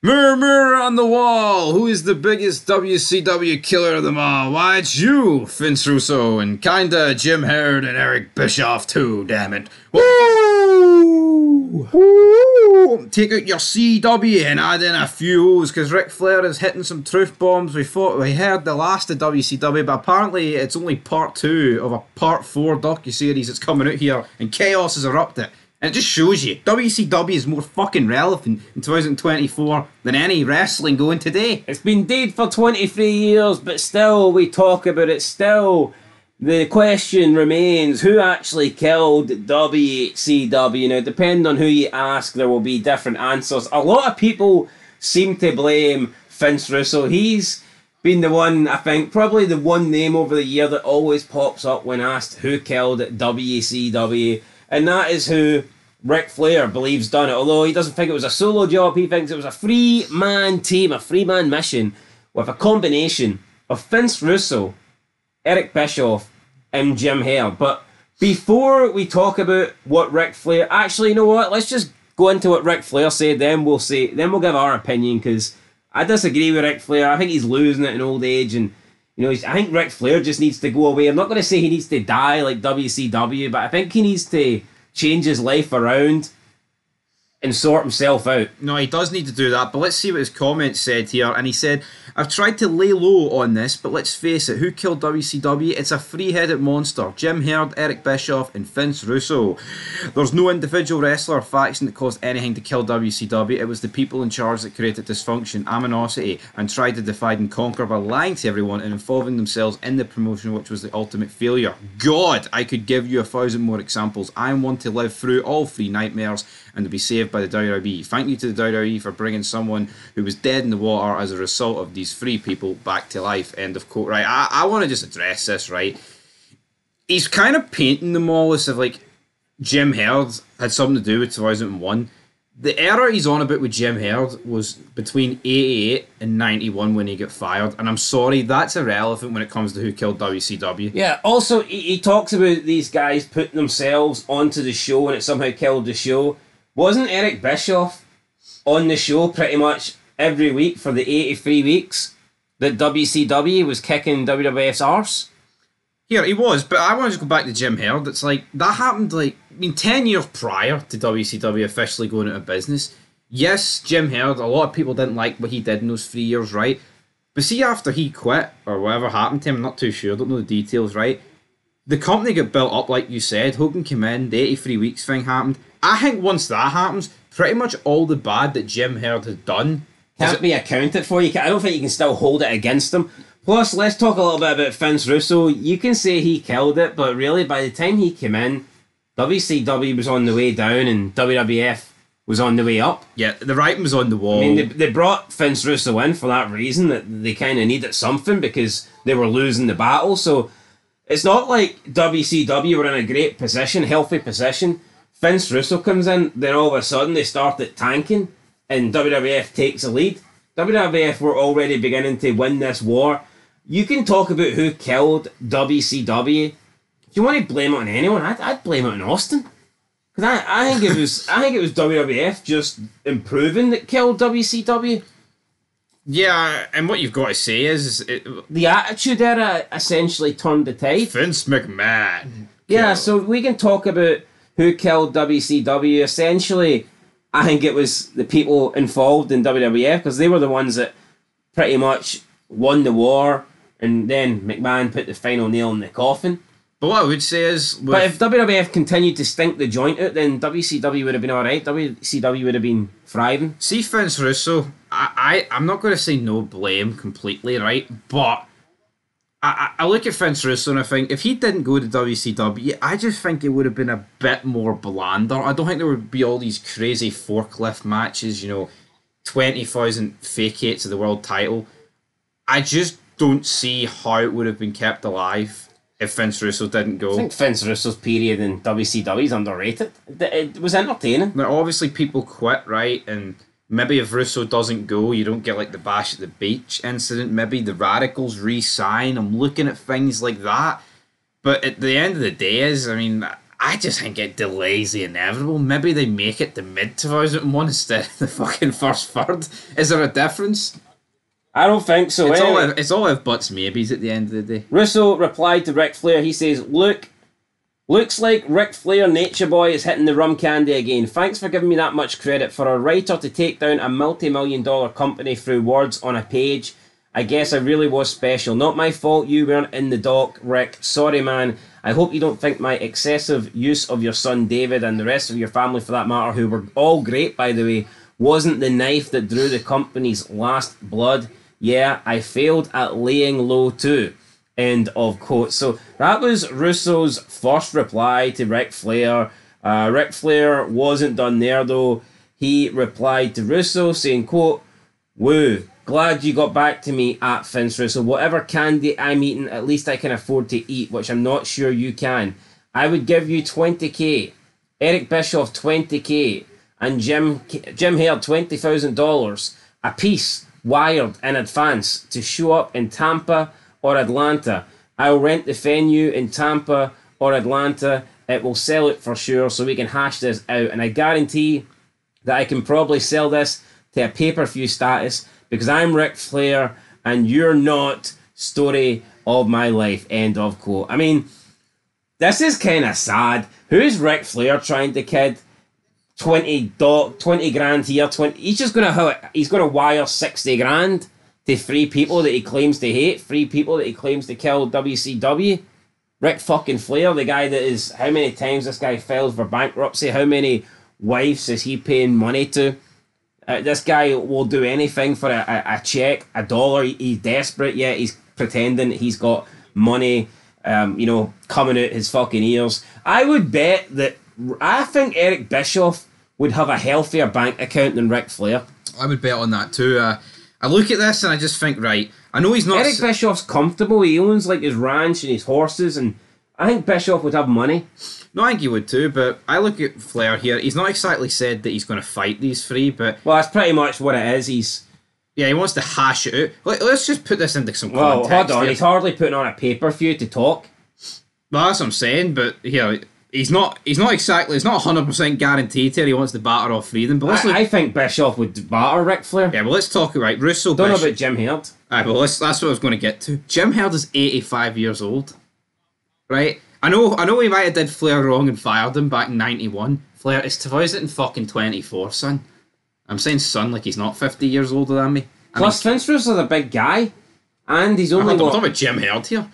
Mirror on the wall, who is the biggest WCW killer of them all? Why, it's you, Vince Russo, and kinda Jim Herd and Eric Bischoff too, damn it. Woo! Take out your CW and add in a few because Ric Flair is hitting some truth bombs. We thought we heard the last of WCW, but apparently it's only part two of a part four docu-series that's coming out here, and chaos has erupted. And it just shows you WCW is more fucking relevant in 2024 than any wrestling going today. It's been dead for 23 years, but still we talk about it. Still, the question remains who actually killed WCW? Now, depending on who you ask, there will be different answers. A lot of people seem to blame Vince Russo. He's been the one, I think, probably the one name over the year that always pops up when asked who killed WCW and that is who Ric Flair believes done it. Although he doesn't think it was a solo job, he thinks it was a three man team, a three man mission with a combination of Vince Russo, Eric Bischoff, and Jim Hale. But before we talk about what Ric Flair, actually, you know what? Let's just go into what Ric Flair said. Then we'll say, then we'll give our opinion because I disagree with Ric Flair. I think he's losing it in old age and. You know, I think Ric Flair just needs to go away. I'm not going to say he needs to die like WCW, but I think he needs to change his life around and sort himself out. No, he does need to do that, but let's see what his comments said here. And he said, I've tried to lay low on this, but let's face it, who killed WCW? It's a three headed monster Jim Herd, Eric Bischoff, and Vince Russo. There's no individual wrestler or faction that caused anything to kill WCW. It was the people in charge that created dysfunction, aminosity, and tried to divide and conquer by lying to everyone and involving themselves in the promotion, which was the ultimate failure. God, I could give you a thousand more examples. I'm one to live through all three nightmares and to be saved by the WWE. Thank you to the WWE for bringing someone who was dead in the water as a result of these three people back to life. End of quote. Right. I, I want to just address this, right? He's kind of painting them all as if like Jim Herd had something to do with 2001. The error he's on about with Jim Herd was between 88 and 91 when he got fired. And I'm sorry, that's irrelevant when it comes to who killed WCW. Yeah, also, he, he talks about these guys putting themselves onto the show and it somehow killed the show. Wasn't Eric Bischoff on the show pretty much every week for the 83 weeks that WCW was kicking WWF's arse? Here he was, but I want to go back to Jim Herd. It's like that happened like I mean ten years prior to WCW officially going out of business. Yes, Jim Herd, a lot of people didn't like what he did in those three years, right? But see after he quit or whatever happened to him, I'm not too sure, I don't know the details, right? The company got built up like you said, Hogan came in, the 83 weeks thing happened, I think once that happens, pretty much all the bad that Jim Herd has done can't be accounted for. You can, I don't think you can still hold it against him. Plus, let's talk a little bit about Vince Russo. You can say he killed it, but really, by the time he came in, WCW was on the way down and WWF was on the way up. Yeah, the writing was on the wall. I mean, they, they brought Vince Russo in for that reason that they kind of needed something because they were losing the battle. So it's not like WCW were in a great position, healthy position Vince Russo comes in, then all of a sudden they start started tanking and WWF takes a lead. WWF were already beginning to win this war. You can talk about who killed WCW. Do you want to blame it on anyone, I'd, I'd blame it on Austin. Because I, I think it was I think it was WWF just improving that killed WCW. Yeah, and what you've got to say is it, the Attitude Era essentially turned the tide. Vince McMahon. Yeah, so we can talk about who killed WCW. Essentially, I think it was the people involved in WWF because they were the ones that pretty much won the war, and then McMahon put the final nail in the coffin. But what I would say is, but if WWF continued to stink the joint out, then WCW would have been all right. WCW would have been thriving. See, Vince Russo, I, I I'm not going to say no blame completely, right? But I, I look at Vince Russo and I think if he didn't go to WCW, I just think it would have been a bit more blander. I don't think there would be all these crazy forklift matches, you know, 20,000 fake of the world title. I just don't see how it would have been kept alive if Vince Russo didn't go. I think Vince Russo's period in WCW is underrated. It was entertaining. Now, obviously, people quit, right? And Maybe if Russo doesn't go, you don't get like the bash at the beach incident. Maybe the Radicalz re-sign. I'm looking at things like that. But at the end of the day, is I mean, I just think it delays the inevitable. Maybe they make it the mid 2001 instead of the fucking first third. Is there a difference? I don't think so. It's, anyway. all, eh? if, it's all if buts maybes at the end of the day. Russo replied to Ric Flair. He says, "Look, looks like Ric Flair, Nature Boy, is hitting the rum candy again. Thanks for giving me that much credit for a writer to take down a multi-million dollar company through words on a page. I guess I really was special. Not my fault you weren't in the dock, Ric. Sorry, man. I hope you don't think my excessive use of your son David and the rest of your family, for that matter, who were all great, by the way." Wasn't the knife that drew the company's last blood? Yeah, I failed at laying low too. End of quote. So that was Russo's first reply to Ric Flair. Uh, Ric Flair wasn't done there though. He replied to Russo saying, quote, Woo, glad you got back to me at Vince Russo. Whatever candy I'm eating, at least I can afford to eat, which I'm not sure you can. I would give you 20k. Eric Bischoff 20k. And Jim Jim Herd $20,000 a piece wired in advance to show up in Tampa or Atlanta. I'll rent the venue in Tampa or Atlanta. It will sell it for sure, so we can hash this out. And I guarantee that I can probably sell this to a pay per view status because I'm Ric Flair and you're not. Story of my life. End of quote. I mean, this is kind of sad. Who's Ric Flair trying to kid? 20 do- 20 grand here 20 he's just gonna he's gonna wire 60 grand to three people that he claims to hate three people that he claims to kill WCW Ric fucking Flair the guy that is how many times this guy filed for bankruptcy how many wives is he paying money to uh, this guy will do anything for a, a, a check a dollar he's desperate yet he's pretending he's got money um, you know coming out his fucking ears I would bet that I think Eric Bischoff would have a healthier bank account than Ric Flair. I would bet on that too. Uh, I look at this and I just think, right, I know he's not. Eric Bischoff's comfortable. He owns like his ranch and his horses, and I think Bischoff would have money. no, I think he would too, but I look at Flair here. He's not exactly said that he's going to fight these three, but Well, that's pretty much what it is. He's yeah, he wants to hash it out. Let, us just put this into some well, context. hold on. here. He's hardly putting on a pay per view to talk. Well, that's what I'm saying, but here. He's not. He's not exactly. It's not hundred percent guaranteed here. He wants to batter off freedom. But let's look. I, I think Bischoff would batter Ric Flair. yeah, well, let's talk right. Russo. Don't know about Jim Herd. Aye, well let's, that's what I was going to get to. Jim Herd is 85 years old. Right? I know I know he might have did Flair wrong and fired him back in 91. Flair is 2024, son. I'm saying son like he's not 50 years older than me. I Plus, Vince Russo's a big guy, and he's mean, only I'm got talking about Jim Herd here.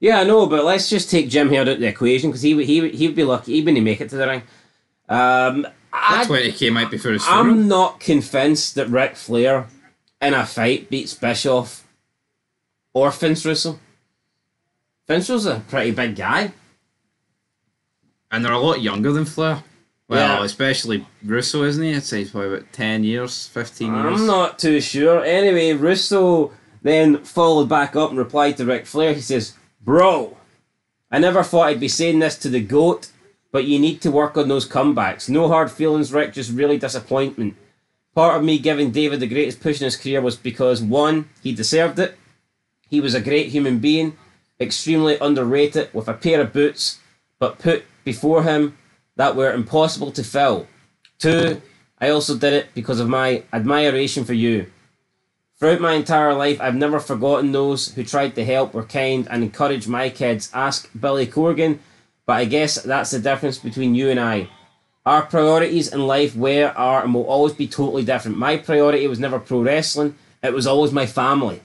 Yeah, I know, but let's just take Jim Herd out of the equation because he would- he he would be lucky. He wouldn't make it to the ring. Um, That I, 20k might be for his funeral. I'm not convinced that Ric Flair in a fight beats Bischoff or Vince Russo. Vince Russo's a pretty big guy. And they're a lot younger than Flair. Well, Yeah. especially Russo, isn't he? I'd say he's probably about 10 years, 15 years. I'm not too sure. Anyway, Russo then followed back up and replied to Ric Flair. He says, Bro, I never thought I'd be saying this to the GOAT, but you need to work on those comebacks. No hard feelings, Ric, just really disappointment. Part of me giving David the greatest push in his career was because, one, he deserved it. He was a great human being, extremely underrated, with a pair of boots, but put before him that were impossible to fill. Two, I also did it because of my admiration for you. Throughout my entire life, I've never forgotten those who tried to help, were kind, and encouraged my kids. Ask Billy Corgan, but I guess that's the difference between you and I. Our priorities in life were, are, and will always be totally different. My priority was never pro wrestling, it was always my family.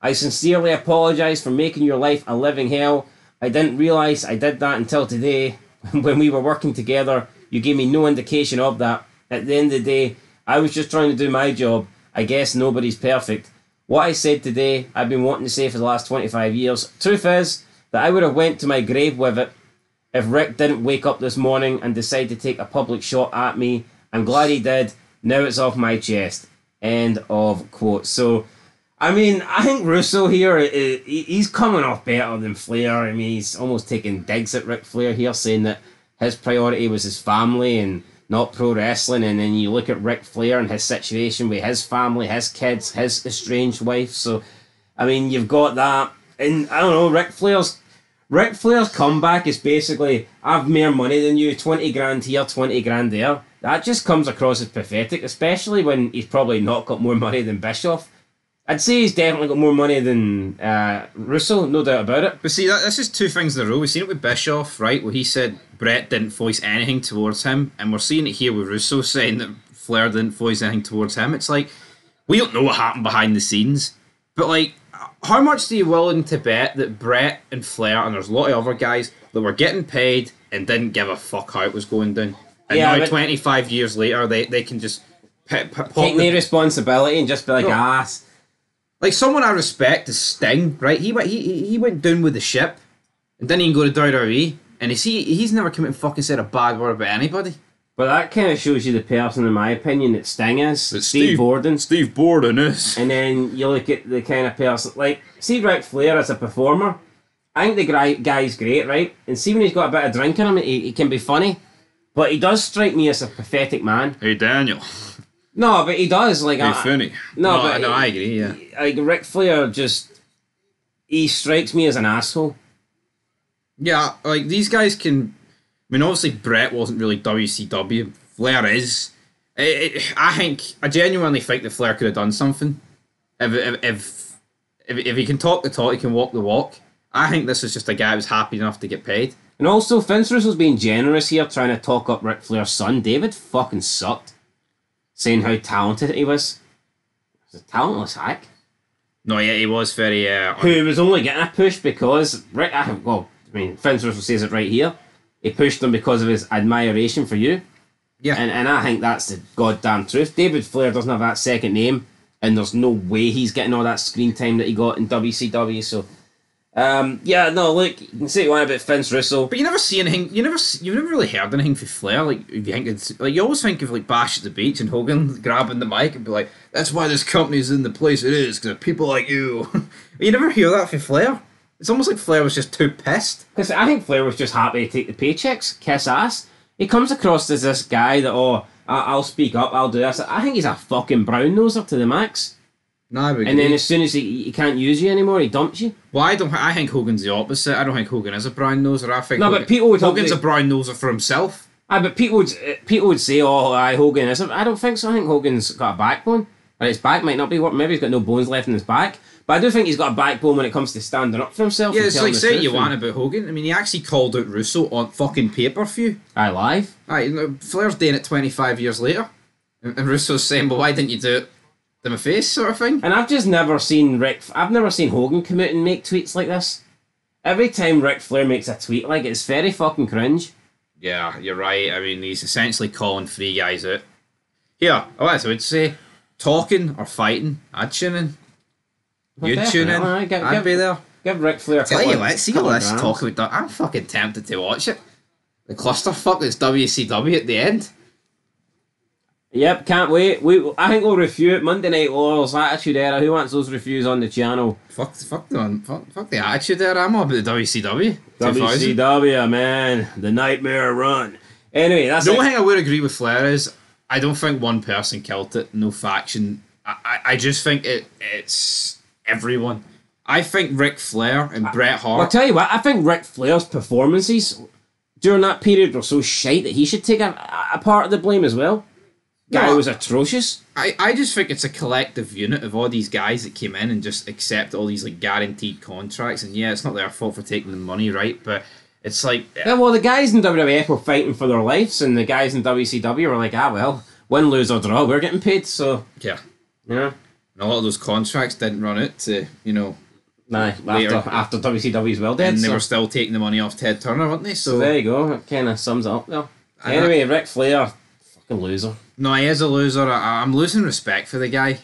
I sincerely apologise for making your life a living hell. I didn't realise I did that until today. when we were working together, you gave me no indication of that. At the end of the day, I was just trying to do my job. I guess nobody's perfect. What I said today, I've been wanting to say for the last 25 years. Truth is that I would have went to my grave with it if Ric didn't wake up this morning and decide to take a public shot at me. I'm glad he did. Now it's off my chest. End of quote. So, I mean, I think Russo here, he's coming off better than Flair. I mean, he's almost taking digs at Ric Flair here, saying that his priority was his family and not pro wrestling. And then you look at Ric Flair and his situation with his family, his kids, his estranged wife. So, I mean, you've got that. And I don't know, Ric Flair's Ric Flair's comeback is basically, I've more money than you, 20 grand here, 20 grand there. That just comes across as pathetic, especially when he's probably not got more money than Bischoff. I'd say he's definitely got more money than uh, Russo, no doubt about it. But see, that, this is two things in a row. We've seen it with Bischoff, right, where he said Bret didn't voice anything towards him, and we're seeing it here with Russo saying that Flair didn't voice anything towards him. It's like, we don't know what happened behind the scenes, but like, how much are you willing to bet that Bret and Flair, and there's a lot of other guys that were getting paid and didn't give a fuck how it was going down? And Yeah, now, but- 25 years later, they, they can just p- p- Take the- responsibility and just be like, No. ah, s- like someone I respect is Sting, right? He went he he he went down with the ship, and then he can go to WWE, and is he he's never come out and fucking said a bad word about anybody. But that kind of shows you the person, in my opinion, that Sting is. Steve, Borden. Steve Borden is. And then you look at the kind of person, like, see Ric Flair as a performer. I think the guy, guy's great, right? And see when he's got a bit of drink in him, he, he can be funny. But he does strike me as a pathetic man. Hey Daniel, No, but he does. Like, I, funny. no, but- no, I agree. Yeah, like Ric Flair just. He strikes me as an asshole. Yeah. Like these guys can. I mean, obviously Bret wasn't really WCW. Flair is. It, it, I think I genuinely think that Flair could have done something. If if if if, if he can talk the talk, he can walk the walk. I think this is just a guy who's happy enough to get paid. And also, Vince Russo's being generous here, trying to talk up Ric Flair's son. David fucking sucked. Saying how talented he was. He was a talentless hack. No, yeah, he was very. Uh, who was only getting a push because Ric. I, well, I mean, Vince Russo says it right here. He pushed him because of his admiration for you, yeah, and and I think that's the goddamn truth. David Flair doesn't have that second name, and there's no way he's getting all that screen time that he got in WCW. So, um, yeah, no, look, you can say what about Vince Russo. but you never see anything. You never, you've never really heard anything for Flair. Like if you think it's like you always think of like Bash at the Beach and Hogan grabbing the mic and be like, "That's why this company's in the place it is because of people like you." you never hear that for Flair. It's almost like Flair was just too pissed. Because I think Flair was just happy to take the paychecks, kiss ass. He comes across as this guy that, oh, I- I'll speak up, I'll do this. I think he's a fucking brown noser to the max. No, I And then as soon as he, he can't use you anymore, he dumps you. well, I don't. I think Hogan's the opposite. I don't think Hogan is a brown noser. I think No, Hogan, but people would Hogan's a brown noser for himself. Ah, but people would uh, people would say, "Oh, aye, Hogan is." I don't think so. I think Hogan's got a backbone, and his back might not be what. Maybe he's got no bones left in his back, but I do think he's got a backbone when it comes to standing up for himself. Yeah, it's like say you want about Hogan. I mean, he actually called out Russo on fucking pay per view. Aye, live. Aye, you know, Flair's doing it 25 years later. And, and Russo's saying, well, why didn't you do it to my face, sort of thing? And I've just never seen Ric. I've never seen Hogan come out and make tweets like this. Every time Ric Flair makes a tweet like it, it's very fucking cringe. Yeah, you're right. I mean, he's essentially calling three guys out. Here, oh, I would say, talking or fighting, I'd tune in. You'd tune in. Aye, give- I'd give- be there. Give Ric Flair a Tell you what, see all this grams. talk about that. I'm fucking tempted to watch it. The clusterfuck that's WCW at the end. Yep, can't wait. We, I think we'll review it Monday Night Wars, Attitude Era. Who wants those reviews on the channel? Fuck, fuck the, fuck, fuck the attitude there. I'm all about the WCW. 2000. WCW, man, the Nightmare Run. Anyway, that's The only thing I would agree with Flair is I don't think one person killed it, no faction. I, I, I just think it it's everyone. I think Ric Flair and Bret Well, I'll tell you what, I think Ric Flair's performances during that period were so shite that he should take a, a part of the blame as well. Guy No. was atrocious. I, I just think it's a collective unit of all these guys that came in and just accept all these like guaranteed contracts. And yeah, it's not their fault for taking the money, right? But it's like Yeah, well, the guys in WWF were fighting for their lives, and the guys in WCW were like, ah, well, win, lose, or draw, we're getting paid, so, yeah. yeah. And a lot of those contracts didn't run out to you know, Nah, Later. after, after WCW's well dead. and they so- were still taking the money off Ted Turner, weren't they? So So there you go. That kind of sums it up there. I- Anyway, Ric Flair, fucking loser. No, he is a loser. I, I'm losing respect for the guy.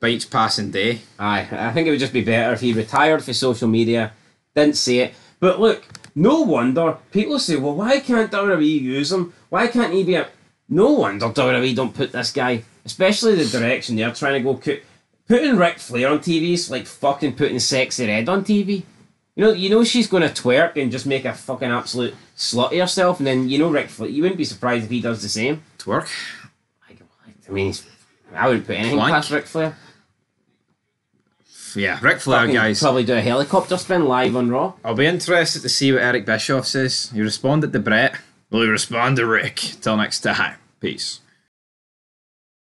By each passing day. Aye, I think it would just be better if he retired for social media, didn't say it. But look, no wonder people say, well, why can't WWE use him? Why can't he be a. No wonder WWE don't put this guy, especially the direction they're trying to go. co- Putting Ric Flair on TV is like fucking putting Sexyy Red on TV. You know, you know she's going to twerk and just make a fucking absolute slut of herself, and then you know Ric Flair. You wouldn't be surprised if he does the same. Twerk. I, I mean, he's- I wouldn't put anything Plank. past Ric Flair. yeah, Ric Flair, Fucking guys. Probably do a helicopter spin live on Raw. I'll be interested to see what Eric Bischoff says. You responded to Bret. Will you respond to Ric? Till next time. Peace.